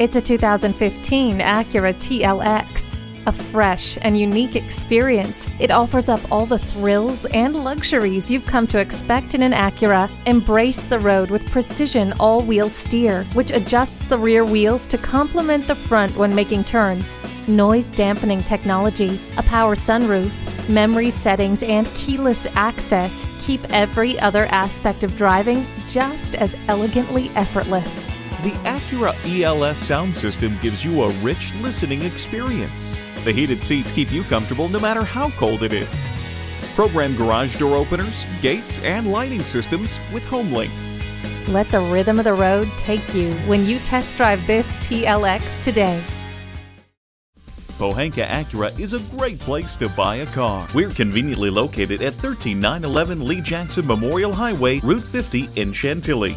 It's a 2015 Acura TLX. A fresh and unique experience. It offers up all the thrills and luxuries you've come to expect in an Acura. Embrace the road with precision all wheel steer, which adjusts the rear wheels to complement the front when making turns. Noise dampening technology, a power sunroof, memory settings, and keyless access keep every other aspect of driving just as elegantly effortless. The Acura ELS sound system gives you a rich listening experience. The heated seats keep you comfortable no matter how cold it is. Program garage door openers, gates, and lighting systems with HomeLink. Let the rhythm of the road take you when you test drive this TLX today. Pohanka Acura is a great place to buy a car. We're conveniently located at 13911 Lee Jackson Memorial Highway, Route 50 in Chantilly.